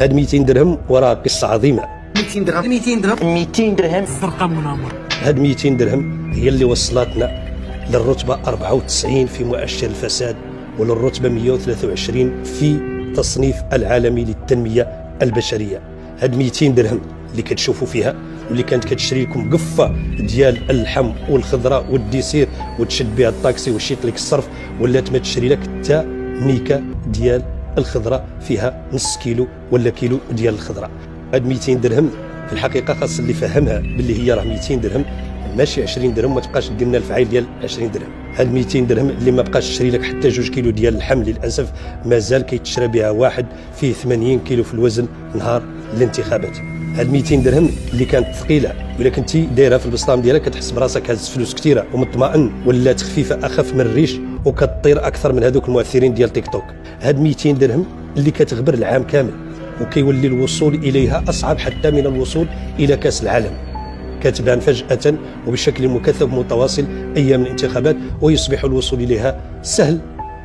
هاد 200 درهم وراه قصة عظيمة. 200 درهم. 200 درهم. 200 درهم. ارقام منامرة. هاد 200 درهم هي اللي وصلتنا للرتبة 94 في مؤشر الفساد وللرتبة 123 في تصنيف العالمي للتنمية البشرية. هاد 200 درهم اللي كتشوفوا فيها واللي كانت كتشري لكم قفة ديال اللحم والخضرة والديسير وتشد بها الطاكسي وشيط لك الصرف ولات ما تشري لك حتى ميكا ديال الخضرة فيها نص كيلو ولا كيلو ديال الخضرة. هاد 200 درهم في الحقيقة خاص اللي فهمها باللي هي راه 200 درهم ماشي 20 درهم ما تبقاش دير لنا الفعيل ديال 20 درهم. هاد 200 درهم اللي ما بقاش تشري لك حتى جوج كيلو ديال اللحم للأسف مازال كيتشرى بها واحد فيه 80 كيلو في الوزن نهار الانتخابات. هاد 200 درهم اللي كانت ثقيلة ولا كنتي دايرها في البسطام ديالك كتحس براسك هاز فلوس كثيره ومطمئن ولات خفيفه أخف من الريش وكطير أكثر من هذوك المؤثرين ديال تيك توك. هاد 200 درهم اللي كتغبر العام كامل وكيولي الوصول إليها أصعب حتى من الوصول إلى كأس العالم. كتبان فجأة وبشكل مكثف متواصل أيام الانتخابات ويصبح الوصول إليها سهل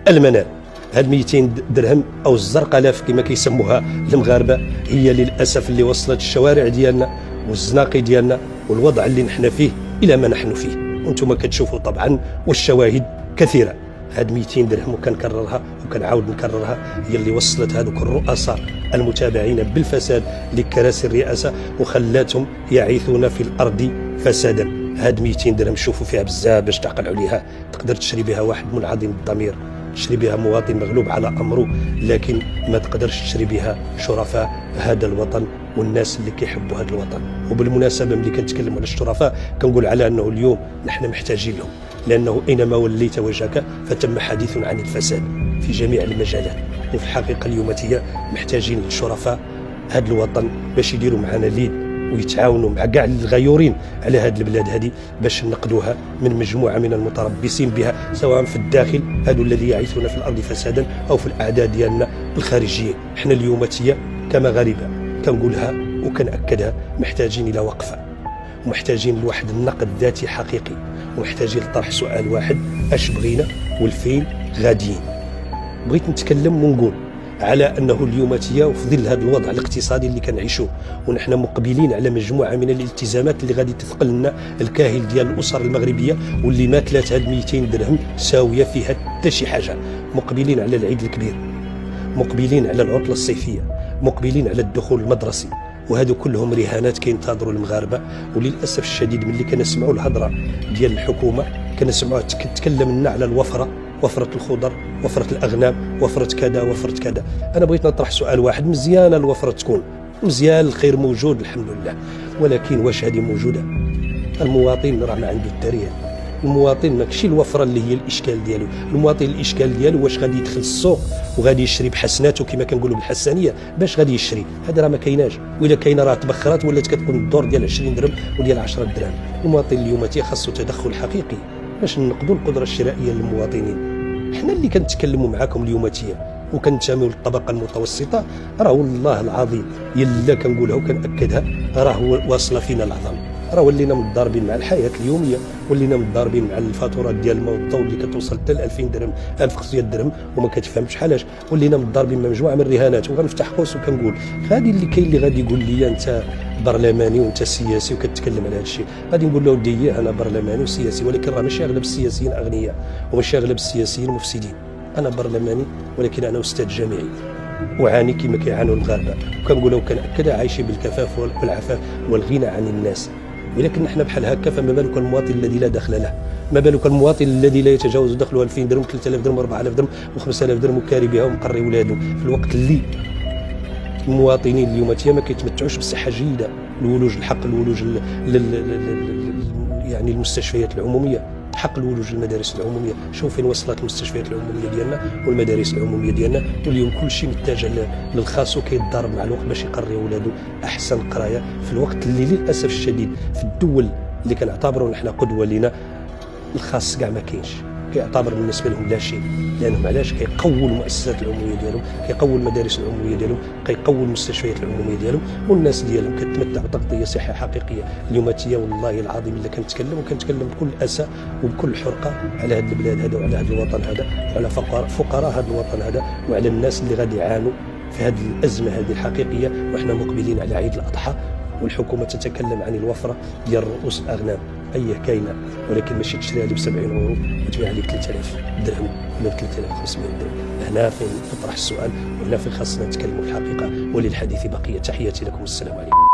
المنال. هاد 200 درهم أو الزرقالاف كما كيسموها المغاربة هي للأسف اللي وصلت الشوارع ديالنا والزناقي ديالنا والوضع اللي نحن فيه إلى ما نحن فيه. وأنتم كتشوفوا طبعا والشواهد كثيرة. هاد 200 درهم وكنكررها وكنعاود نكررها هي اللي وصلت هذوك الرؤساء المتابعين بالفساد لكراسي الرئاسة وخلاتهم يعيثون في الأرض فسادا. هاد 200 درهم شوفوا فيها بزاف باش تعقل عليها تقدر تشري بها واحد منعدم الضمير تشري بها مواطن مغلوب على أمره لكن ما تقدرش تشري بها شرفاء هذا الوطن والناس اللي كيحبوا هذا الوطن. وبالمناسبة ملي كنتكلم على الشرفاء كنقول على أنه اليوم نحن محتاجين لهم. لأنه اينما وليت وجهك فتم حديث عن الفساد في جميع المجالات. وفي الحقيقة اليوماتيه محتاجين للشرفاء هذا الوطن باش يديروا معنا ليد ويتعاونوا مع كاع الغيورين على هذه البلاد هذه باش نقدوها من مجموعة من المتربصين بها سواء في الداخل هذو الذي يعيثون في الأرض فسادا أو في الأعداء ديالنا الخارجيين. حنا اليوماتيه كمغاربه كنقولها وكنأكدها محتاجين إلى وقفة. ومحتاجين لواحد النقد ذاتي حقيقي ومحتاجين لطرح سؤال واحد اش بغينا؟ والفين غاديين. بغيت نتكلم ونقول على انه اليوماتيه وفي ظل هذا الوضع الاقتصادي اللي كنعيشوه ونحن مقبلين على مجموعة من الالتزامات اللي غادي تثقل لنا الكاهل ديال الأسر المغربية واللي ما كلات هاد 200 درهم ساوية فيها حتى شي حاجة. مقبلين على العيد الكبير مقبلين على العطلة الصيفية مقبلين على الدخول المدرسي وهذو كلهم رهانات كينتظروا المغاربة. وللأسف الشديد ملي كنسمعوا الهضرة ديال الحكومة كنسمعوها تتكلم لنا على الوفرة وفرة الخضر وفرة الأغنام وفرة كذا وفرة كذا. أنا بغيت نطرح سؤال واحد مزيانه الوفرة تكون مزيان الخير موجود الحمد لله. ولكن واش هذه موجودة؟ المواطن راه ما عنده التاريخ المواطن ماكشي الوفرة اللي هي الإشكال ديالو. المواطن الإشكال ديالو واش غادي يدخل السوق وغادي يشري بحسناته كما كنقولوا بالحسانيه باش غادي يشري. هذا راه ما كايناش. وإلا كاينة راه تبخرات ولات كتكون الدور ديال 20 درهم وديال 10 دراهم. المواطن اليوم خاصو تدخل حقيقي باش نقضوا القدرة الشرائية للمواطنين. حنا اللي كنتكلموا معاكم اليوماتيه وكنتساموا للطبقة المتوسطة راه والله العظيم يلا كنقولها وكنأكدها راه واصلة فينا العظام راه ولينا متضاربين مع الحياة اليومية ولينا متضاربين مع الفاتورات ديال الماء والضوء اللي كتوصل حتى ل 2000 درهم 1500 درهم وما كتفهمش علاش ولينا متضاربين مع مجموعة من الرهانات وغنفتح قوس وكنقول غادي اللي كاين اللي غادي يقول لي أنت برلماني وأنت سياسي وكتكلم على هذا الشيء غادي نقول له ودي أنا برلماني وسياسي ولكن راه ماشي أغلب السياسيين أغنياء وماشي أغلب السياسيين مفسدين. أنا برلماني ولكن أنا أستاذ جامعي اعاني كما كيعانوا المغاربه وكنقولها وكناكدها عايشين بالكفاف والعفاف والغنى عن الناس. ولكن نحن بحال هكا فما بالك المواطن الذي لا دخل له؟ ما بالك المواطن الذي لا يتجاوز دخله 2000 درهم 3000 درهم 4000 درهم و5000 درهم وكاري بها ومقري ولاده في الوقت اللي المواطنين اليوم ما كيتمتعوش بصحة جيدة الولوج الحق الولوج يعني المستشفيات العمومية. حق الولوج للمدارس العمومية. شوف فين وصلت المستشفيات العمومية ديالنا والمدارس العمومية ديالنا. واليوم كل شيء متجه للخاص وكيتضارب مع الوقت باش يقري ولادو أحسن قراية. في الوقت اللي للأسف الشديد في الدول اللي كنعتبروا نحن قدوة لنا الخاص كاع ما كاينش. كيعتبر بالنسبة لهم لا شيء لأنهم علاش كيقووا المؤسسات العمومية ديالهم كيقووا المدارس العمومية ديالهم كيقووا المستشفيات العمومية ديالهم والناس ديالهم كتمتع بتغطية صحية حقيقية اليوماتيه والله العظيم إلا كنتكلم وكنتكلم بكل أسى وبكل حرقة على هذه البلاد هذا وعلى هذا الوطن هذا وعلى فقراء فقراء هذا الوطن هذا وعلى الناس اللي غادي يعانوا في هذه الأزمة هذه الحقيقية. وحنا مقبلين على عيد الأضحى والحكومة تتكلم عن الوفرة ديال رؤوس الأغنام. هي كاينة ولكن ماشي تشريها لي ب 70 اورو وتبيع لي 3000 درهم ولا 3500 درهم. هنا فين نطرح السؤال؟ وهنا فين خاصنا نتكلموا في الحقيقة؟ وللحديث بقية. تحياتي لكم والسلام عليكم.